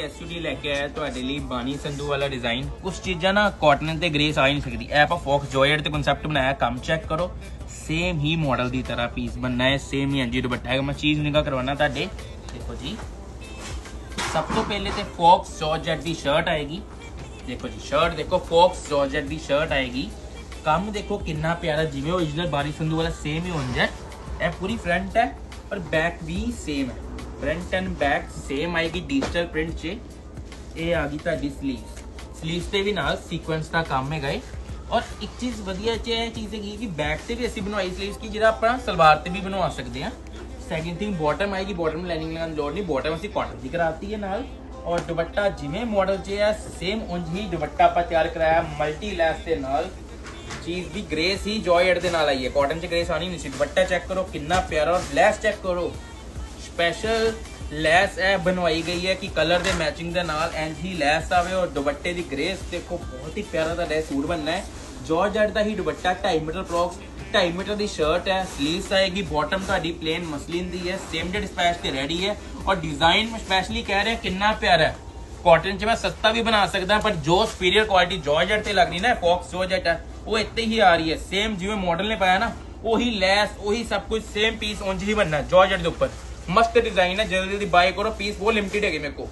ਐਸਯੂਡੀ ਲੈ ਕੇ ਆਇਆ ਤੁਹਾਡੇ ਲਈ ਬਾਣੀ ਸੰਧੂ ਵਾਲਾ ਡਿਜ਼ਾਈਨ ਕੁਝ ਚੀਜ਼ਾਂ ਨਾ ਕਾਟਨ ਤੇ ਗ੍ਰੇਸ ਆ ਹੀ ਨਹੀਂ ਸਕਦੀ। ਇਹ ਆਪਾਂ ਫੋਕਸ ਜੋਇਡ ਤੇ ਕਨਸੈਪਟ ਬਣਾਇਆ, ਕੰਮ ਚੈੱਕ ਕਰੋ। ਸੇਮ ਹੀ ਮਾਡਲ ਦੀ ਤਰ੍ਹਾਂ ਪੀਸ ਬਣਨਾ ਹੈ ਸੇਮ ਹੀ ਅੰਜੀ ਦੁਪੱਟਾ ਹੈ ਮੈਂ ਚੀਜ਼ ਨਿਗਾ ਕਰਵਾਉਣਾ ਤੁਹਾਡੇ। ਦੇਖੋ ਜੀ। ਸਭ ਤੋਂ ਪਹਿਲੇ ਤੇ ਫੋਕਸ ਜੋਰਜਟ ਦੀ ਸ਼ਰਟ ਆਏਗੀ। ਦੇਖੋ ਜੀ ਸ਼ਰਟ ਦੇਖੋ ਫੋਕਸ ਜੋਰਜਟ ਦੀ ਸ਼ਰਟ ਆਏਗੀ। ਕੰਮ ਦੇਖੋ ਕਿੰਨਾ ਪਿਆਰਾ, ਜਿਵੇਂ ਓਰੀਜਨਲ ਬਾਰੀ ਸੰਧੂ ਵਾਲਾ ਸੇਮ ਹੀ ਹੁੰਦਾ ਹੈ ਇਹ ਪੂਰੀ ਫਰੰਟ ਹੈ, ਪਰ ਬੈਕ ਵੀ ਸੇਮ ਹੈ। ਫਰੰਟ ਐਂਡ ਬੈਕ ਸੇਮ ਆਏਗੀ ਡਿਜੀਟਲ ਪ੍ਰਿੰਟ 'ਚ। ਇਹ ਆ ਗਈ ਤੁਹਾਡੀ ਸਲੀਵ ਸਲੀਵਸ ਤੇ ਵੀ ਨਾਲ ਸੀਕੁਐਂਸ ਦਾ ਕੰਮ ਹੈਗਾ ਏ ਔਰ ਇੱਕ ਚੀਜ਼ ਵਧੀਆ ਚ ਇਹ ਚੀਜ਼ ਹੈਗੀ ਕਿ ਬੈਕ ਤੇ ਵੀ ਅਸੀਂ ਬਣਵਾਈ ਸਲੀਵਸ ਕੀ ਜਿਹੜਾ ਆਪਾਂ ਸਲਵਾਰ ਤੇ ਵੀ ਬਣਵਾ ਸਕਦੇ ਹਾਂ। ਸੈਕਿੰਡ ਥਿੰਗ ਬਾਟਮ ਆਏਗੀ ਬਾਟਮ ਲਾਈਨਿੰਗ ਲਗਾਉਣ ਦੀ ਲੋੜ ਨਹੀਂ। ਬਾਟਮ ਅਸੀਂ ਕਾਟਨ ਦੀ ਕਰਾਤੀ ਹੈ ਨਾਲ। ਔਰ ਦੁਪੱਟਾ ਜਿਵੇਂ ਮਾਡਲ 'ਚ ਹੈ ਸੇਮ ਉਂਝ ਹੀ ਦੁਪੱਟਾ ਆਪਾਂ ਤਿਆਰ ਕਰਾਇਆ ਮਲਟੀ ਲੈਸ ਦੇ ਨਾਲ। ਚੀਜ਼ ਦੀ ਗ੍ਰੇਸ ਹੀ ਜੋਇਡ ਦੇ ਨਾਲ ਆਈ ਹੈ। ਕਾਟਨ 'ਚ ਗ੍ਰੇਸ ਆਣੀ ਨਹੀਂ ਸੀ। ਦੁਪੱਟਾ ਚੈੱਕ ਕਰੋ, ਕਿੰਨਾ ਪਿਆਰਾ ਔਰ ਲੈਸ ਚੈੱਕ ਕਰੋ। ਸਪੈਸ਼ਲ ਲੈਸ ਇਹ ਬਣਵਾਈ ਗਈ ਹੈ ਕਿ ਕਲਰ ਦੇ ਮੈਚਿੰਗ ਦੇ ਨਾਲ ਇੰਜ ਹੀ ਲੈਸ ਆਵੇ ਔਰ ਦੁਪੱਟੇ ਦੀ ਗ੍ਰੇਸ ਦੇਖੋ, ਬਹੁਤ ਹੀ ਪਿਆਰਾ ਦਾ ਇਹ ਸੂਟ ਬਣਨਾ ਹੈ। ਜਾਰਜਟ ਦਾ ਹੀ ਦੁਪੱਟਾ 2.5 ਮੀਟਰ ਅਪਰੋਕਸ 2.5 ਮੀਟਰ ਦੀ ਸ਼ਰਟ ਹੈ ਸਲੀਵਸ ਆਏਗੀ ਬਾਟਮ ਤੁਹਾਡੀ ਪਲੇਨ ਮਸਲਿਨ ਦੀ ਹੈ ਸੇਮ ਡੇ ਡਿਸਪੈਚ ਤੇ ਰੈਡੀ ਹੈ ਔਰ ਡਿਜ਼ਾਈਨ ਮੈਂ ਸਪੈਸ਼ਲੀ ਕਹਿ ਰਿਹਾ ਕਿੰਨਾ ਪਿਆਰਾ ਹੈ। ਕਾਟਨ ਚ ਮੈਂ ਸਸਤਾ ਵੀ ਬਣਾ ਸਕਦਾ, ਪਰ ਜੋ ਸੁਪੀਰੀਅਰ ਕੁਆਲਿਟੀ ਜਾਰਜਟ ਤੇ ਲੱਗਣੀ ਨਾ ਫੌਕਸ ਜਾਰਜਟ ਹੈ ਉਹ ਇੱਥੇ ਹੀ ਆ ਰਹੀ ਹੈ। ਸੇਮ ਜਿਵੇਂ ਮਾਡਲ ਨੇ ਪਾਇਆ ਨਾ, ਉਹੀ ਲੈਸ ਉਹੀ ਸਭ ਕੁਝ ਸੇਮ ਪੀਸ ਉਂਝ ਹੀ ਬਣਨਾ ਜਾਰਜਟ ਦੇ ਉੱਪਰ। ਮਸਤ ਡਿਜ਼ਾਈਨ ਹੈ ਜਲਦੀ ਜਲਦੀ ਬਾਈ ਕਰੋ ਪੀਸ ਬਹੁਤ ਲਿਮਟਿਡ ਹੈਗੇ ਮੇਰੇ ਕੋ